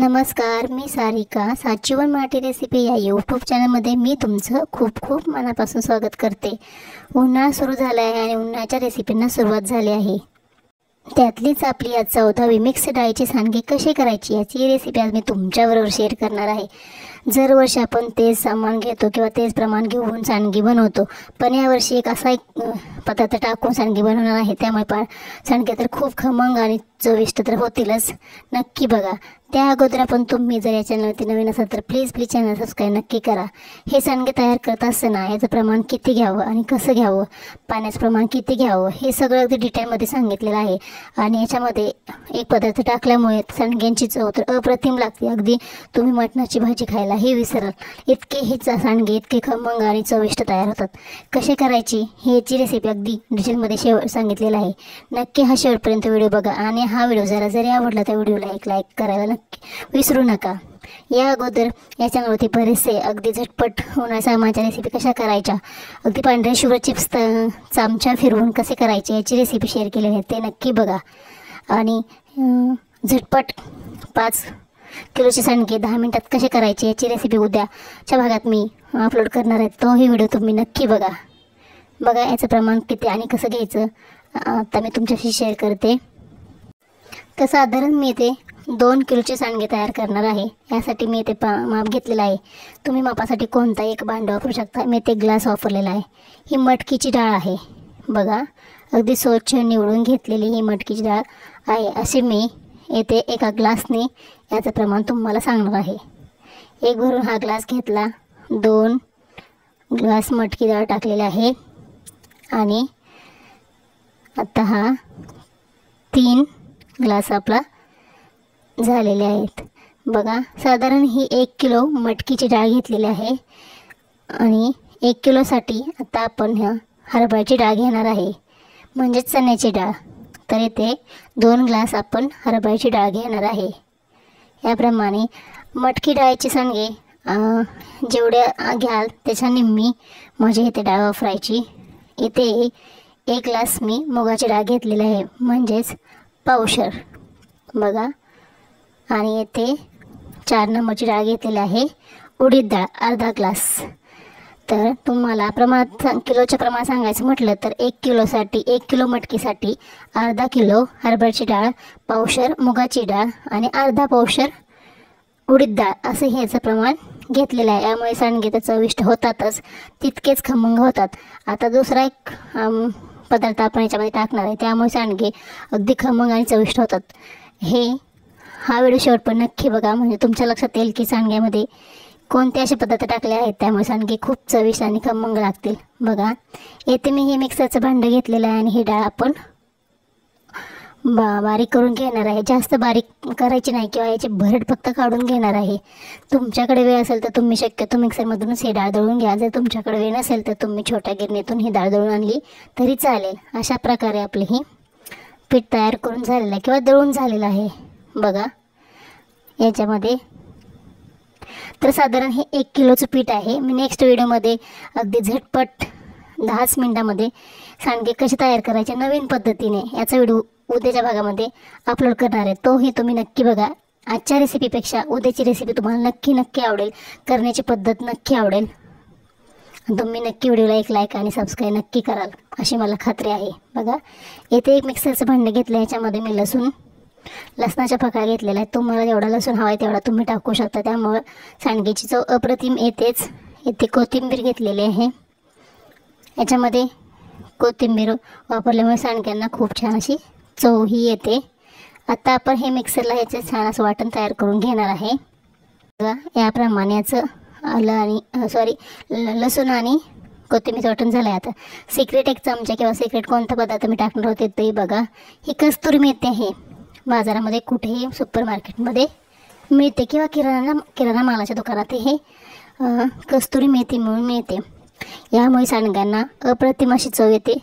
नमस्कार मी सारिका. साचीवन मराठी रेसिपी या यूट्यूब चॅनलमध्ये मी तुमचं खूप खूप मनापासून स्वागत करते. उन्हाळा सुरू झाला आहे आणि उन्हाळ्याच्या रेसिपींना सुरुवात झाली आहे. त्यातलीच आपली आज चौदावी मिक्स डाळीची सांडगी कशी करायची याची रेसिपी आज मी तुमच्याबरोबर शेअर करणार आहे. दरवर्षी आपण तेच सामान घेतो किंवा तेच प्रमाण घेऊन सांडगी बनवतो. पण यावर्षी एक असा एक पदार्थ टाकून सांडगी बनवणार आहे. त्यामुळे पा सांडगी तर खूप खमंग आणि चविष्ट तर होतीलच. नक्की बघा. त्या अगोदर आपण तुम्ही जर या चॅनलवरती नवीन असाल तर प्लीज प्लीज चॅनल सबस्क्राईब नक्की करा. हे सांडगे तयार करत असताना याचं प्रमाण किती घ्यावं आणि कसं घ्यावं? पाण्याचं प्रमाण किती घ्यावं? हे सगळं अगदी डिटेलमध्ये सांगितलेलं आहे. आणि याच्यामध्ये एक पदार्थ टाकल्यामुळे सांडग्यांची चव तर अप्रतिम लागते. अगदी तुम्ही मटणाची भाजी खायला हे विसराल. इतके हे सांडगे इतके खमंग आणि चविष्ट तयार होतात. कसे करायची? ही याची रेसिपी अगदी डिटेलमध्ये शेव सांगितलेलं आहे. नक्की हा शेवटपर्यंत व्हिडिओ बघा आणि हा व्हिडिओ जरा जरी आवडला तर व्हिडिओला एक लाईक करायला नक्की विसरू नका. या अगोदर या चॅनलवरती बरेचसे अगदी झटपट होणार सामाच्या रेसिपी कशा करायच्या? अगदी पांढऱ्या शुभ्र चिप्स चामच्या फिरवून कसे करायचे याची रेसिपी शेअर केलेली आहे ते नक्की बघा. आणि झटपट पाच किलोचे सांडगे दहा मिनटात कसे करायचे याची रेसिपी उद्याच्या भागात मी अपलोड करणार आहे. तोही व्हिडिओ तुम्ही नक्की बघा. बघा याचं प्रमाण किती आणि कसं घ्यायचं आता मी तुमच्याशी शेअर करते. तर साधारण मी इथे दोन किलोचे सांडगे तयार करणार आहे. यासाठी मी इथे पा माप घेतलेलं आहे. तुम्ही मापासाठी कोणताही एक भांडं वापरू शकता. मी ते ग्लास वापरलेला आहे. ही मटकीची डाळ आहे. बघा अगदी स्वच्छ निवडून घेतलेली ही मटकीची डाळ आहे. असे मी येथे एका ग्लासने याचं प्रमाण तुम्हाला सांगणार आहे. एक भरून हा ग्लास घेतला. दोन ग्लास मटकी डाळ टाकलेली आहे. आणि आता हा तीन ग्लास आपला झालेले आहेत. बघा साधारण ही एक किलो मटकीची डाळ घेतलेली आहे. आणि एक किलोसाठी आता आपण ह्या हरभऱ्याची डाळ घेणार आहे. म्हणजेच चण्याची डाळ. तर इथे दोन ग्लास आपण हरभऱ्याची डाळ घेणार आहे. याप्रमाणे मटकी डाळीची सांगे जेवढे घ्याल त्याच्या निम्मी म्हणजे इथे डाळ वापरायची. इथे एक ग्लास मी मुगाची डाळ घेतलेली आहे. म्हणजेच पावशर बघा. आणि येथे चार नंबरची डाळ घेतलेली आहे. उडीद डाळ अर्धा ग्लास. तर तुम्हाला प्रमाणात सांग- किलोचं प्रमाण सांगायचं म्हटलं तर एक किलोसाठी एक किलो मटकीसाठी अर्धा किलो हरभऱ्याची डाळ पावशर मुगाची डाळ आणि अर्धा पावशर उडीद डाळ असं ह्याचं प्रमाण घेतलेलं आहे. यामुळे सांडगे तर चविष्ट होतातच. तितकेच खमंग होतात. आता दुसरा एक पदार्थ आपण याच्यामध्ये टाकणार आहे. त्यामुळे सांडगे अगदी खमंग आणि चविष्ट होतात. हे हा व्हिडिओ शेवट पण नक्की बघा. म्हणजे तुमच्या लक्षात येईल की सांडग्यामध्ये कोणते असे पदार्थ टाकले आहेत. त्यामुळे सांडगे खूप चविष्ट आणि खमंग लागतील. बघा. येथे मी हे मिक्सरचं भांडं घेतलेलं आहे आणि ही डाळ आपण बा बारीक करून घेणार आहे. जास्त बारीक करायची नाही किंवा याची भरड फक्त काढून घेणार आहे. तुमच्याकडे वेळ असेल तर तुम्ही शक्यतो मिक्सरमधूनच ही डाळ दळून घ्या. जर तुमच्याकडे वेळ नसेल तर तुम्ही छोट्या गिरणीतून ही डाळ दळून आणली तरी चालेल. अशा प्रकारे आपली ही पीठ तयार करून झालेलं आहे किंवा दळून झालेलं आहे. बघा. याच्यामध्ये तर साधारण हे एक किलोचं पीठ आहे. मी नेक्स्ट व्हिडिओमध्ये अगदी झटपट दहाच मिनटामध्ये सांडगे कसे तयार करायचे नवीन पद्धतीने याचा व्हिडिओ उद्याच्या भागामध्ये अपलोड करणार आहे. तोही तुम्ही नक्की बघा. आजच्या रेसिपीपेक्षा उद्याची रेसिपी तुम्हाला नक्की नक्की आवडेल. करण्याची पद्धत नक्की आवडेल. तुम्ही नक्की व्हिडिओला एक लाईक आणि सबस्क्राईब नक्की कराल अशी मला खात्री आहे. बघा येथे एक मिक्सरचं भांडं घेतलं याच्यामध्ये मी लसूण लसणाच्या फका घेतलेला आहे तुम्हाला जेवढा लसूण हवा आहे तेवढा तुम्ही टाकू शकता. त्यामुळं सांडगेची चव अप्रतिम येतेच. येथे कोथिंबीर घेतलेली आहे. याच्यामध्ये कोथिंबीर वापरल्यामुळे सांडग्यांना खूप छान अशी चवही येते. आता आपण हे मिक्सरला ह्याचं छान असं वाटण तयार करून घेणार आहे. बघा याप्रमाणे याचं आलं आणि सॉरी लसूण आणि कोथिंबीरचं वाटण झालं आहे आता. सिक्रेट एक चमचा किंवा सिक्रेट कोणता पदार्थ मी टाकणार होते ते बघा. ही कस्तुरी मेथी आहे. बाजारामध्ये कुठेही सुपर मार्केटमध्ये मिळते किंवा किराणा किराणा मालाच्या दुकानात हे कस्तुरी मेथी मिळून मिळते. यामुळे सांडग्यांना अप्रतिम अशी चव येते.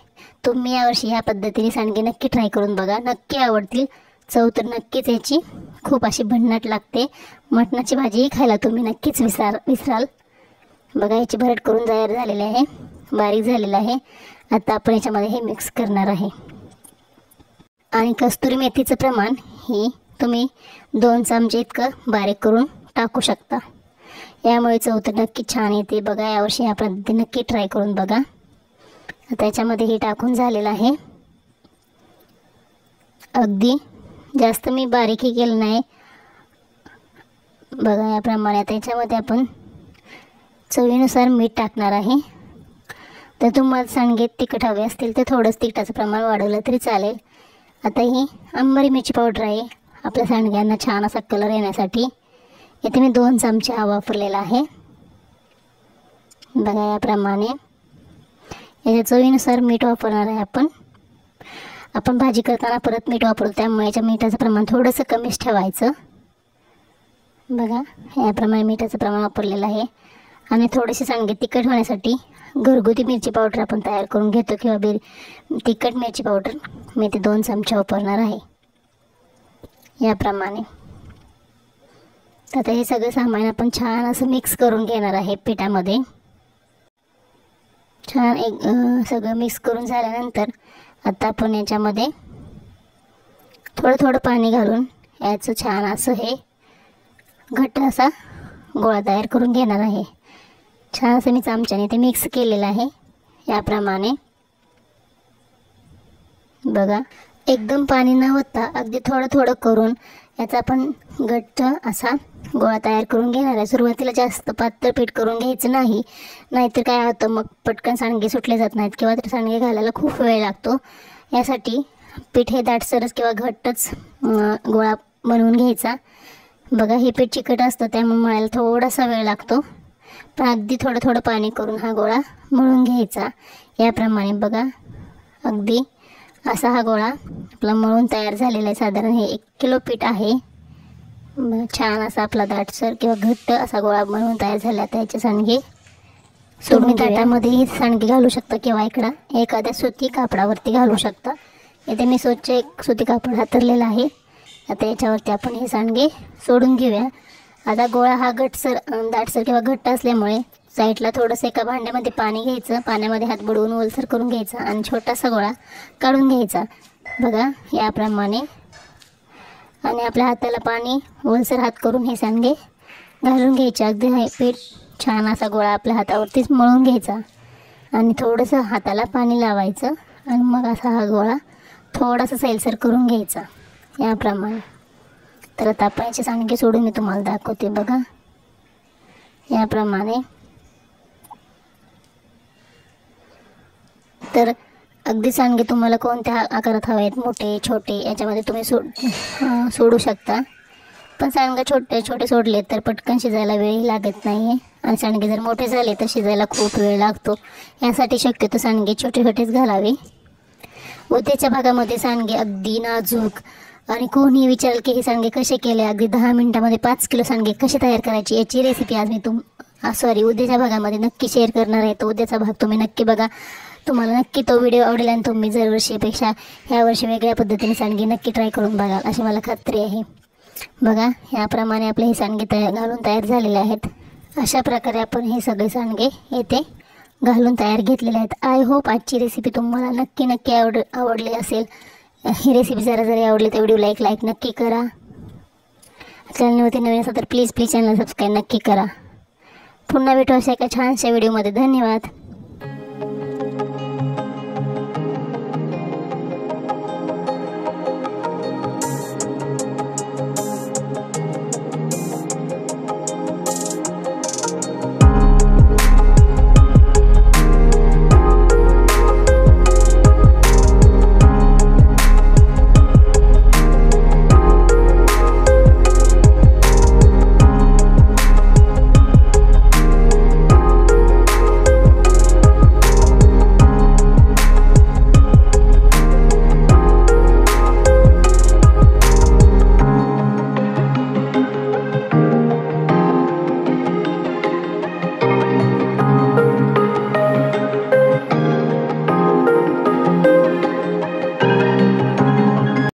तुम्ही यावर्षी ह्या पद्धतीने सांडगे नक्की ट्राय करून बघा. नक्की आवडतील. चव तर नक्कीच याची खूप अशी भन्नाट लागते. मटणाची भाजीही खायला तुम्ही नक्कीच विसार विसराल. बघा याची भरट करून तयार झालेली आहे. बारीक झालेलं आहे. आता आपण याच्यामध्ये हे मिक्स करणार आहे. आणि कस्तुरी मेथीचं प्रमाण ही तुम्ही दोन चमचे इतकं बारीक करून टाकू शकता. यामुळे चव तर नक्की छान येते. बघा यावर्षी या पद्धती नक्की ट्राय करून बघा. त्याच्यामध्ये हे टाकून झालेलं आहे. अगदी जास्त मी बारीकही केलं नाही. बघा याप्रमाणे त्याच्यामध्ये आपण चवीनुसार मीठ टाकणार आहे. तर तुम्हाला सांगेत तिखट हवे असतील तर थोडंच तिखटाचं प्रमाण वाढवलं तरी चालेल. आता ही आंबरी मिरची पावडर आहे. आपल्या सांडग्यांना छान असा कलर येण्यासाठी इथे मी दोन चमचे हा वापरलेला आहे. बघा याप्रमाणे याच्या चवीनुसार मीठ वापरणार आहे आपण. आपण भाजी करताना परत मीठ वापरू त्यामुळे याच्या मिठाचं प्रमाण थोडंसं कमीच ठेवायचं. बघा याप्रमाणे मिठाचं प्रमाण वापरलेलं आहे. आणि थोडेसे सांगे तिखट होण्यासाठी घरगुती मिरची पावडर आपण तयार करून घेतो किंवा बिर तिखट मिरची पावडर. मी ते दोन चमचे वापरणार आहे. याप्रमाणे. आता हे सगळं सामान आपण छान असं मिक्स करून घेणार आहे पिठामध्ये. छान एक सगळं मिक्स करून झाल्यानंतर आता आपण याच्यामध्ये थोडं थोडं पाणी घालून याचं छान असं हे घट्ट असा गोळा तयार करून घेणार आहे. छान असं मी चमच्याने ते मिक्स केलेलं आहे. याप्रमाणे बघा एकदम पाणी न होता अगदी थोडं थोडं करून याचा आपण घट्ट असा गोळा तयार करून घेणार आहे. सुरुवातीला जास्त पातळ पीठ करून घ्यायचं नाही. नाहीतर काय होतं मग पटकन सांडगे सुटले जात नाहीत किंवा तर सांडगे घालायला खूप वेळ लागतो. यासाठी पीठ हे दाटसरच किंवा घट्टच गोळा बनवून घ्यायचा. बघा हे पीठ चिकट असतं त्यामुळे मळायला थोडासा वेळ लागतो. पण अगदी थोडं थोडं पाणी करून हा गोळा मळून घ्यायचा. याप्रमाणे बघा अगदी असा हा गोळा आपला मळून तयार झालेला आहे. साधारण हे एक किलो पीठ आहे. छान असा आपला दाटसर किंवा घट्ट असा गोळा बनवून तयार झाला आता याचे सांडगे तुम्ही ताटामध्येही सांडगे घालू शकता किंवा इकडं एखाद्या सुती कापडावरती घालू शकता. इथे मी स्वच्छ एक सुती कापड हातरलेलं आहे. आता याच्यावरती आपण हे सांडगे सोडून घेऊया. आता गोळा हा घटसर दाटसर किंवा घट्ट असल्यामुळे साईडला थोडंसं एका भांड्यामध्ये पाणी घ्यायचं पाण्यामध्ये हात बुडवून ओलसर करून घ्यायचा आणि छोटासा गोळा काढून घ्यायचा. बघा याप्रमाणे. आणि आपल्या हाताला पाणी ओलसर हात करून हे सांडगे घालून घ्यायचे. अगदी हे पीठ छान असा गोळा आपल्या हातावरतीच मळून घ्यायचा. आणि थोडंसं हाताला पाणी लावायचं आणि मग असा हा गोळा थोडासा सैलसर करून घ्यायचा. याप्रमाणे. तर तापायचे सांडगे सोडून मी तुम्हाला दाखवते बघा. याप्रमाणे. तर अगदी सांडगे तुम्हाला कोणत्या आकारात हवे आहेत मोठे छोटे याच्यामध्ये तुम्ही सोड सोडू शकता. पण सांडगे छोटे छोटे सोडले तर पटकन शिजायला वेळ लागत नाही आहे आणि सांडगे जर मोठे झाले तर शिजायला खूप वेळ लागतो. यासाठी शक्यतो सांडगे छोटे छोटेच घालावे. उद्याच्या भागामध्ये सांडगे अगदी नाजूक आणि कोणी विचारेल की हे सांडगे कसे केले? अगदी दहा मिनटामध्ये पाच किलो सांडगे कसे तयार करायचे? याची रेसिपी आज मी तुम सॉरी उद्याच्या भागामध्ये नक्की शेअर करणार आहे. तो उद्याचा भाग तुम्ही नक्की बघा. तुम्हाला नक्की तो व्हिडिओ आवडेल आणि तुम्ही जर वर्षीपेक्षा ह्या वर्षी वेगळ्या पद्धतीने सांडगे नक्की ट्राय करून बघाल अशी मला खात्री आहे. बघा याप्रमाणे आपले हे सांडगे तयार घालून तयार झालेले आहेत. अशा प्रकारे आपण हे सगळे सांडगे येथे घालून तयार घेतलेले आहेत. आय होप आजची रेसिपी तुम्हाला नक्की नक्की आवड आवडली असेल. ही रेसिपी जरा जरी आवडली तर व्हिडिओला एक लाईक नक्की करा. चॅनलवरती नवीन असेल तर प्लीज प्लीज चॅनल सबस्क्राईब नक्की करा. पुन्हा भेटू अशा एका छानशा व्हिडिओमध्ये धन्यवाद.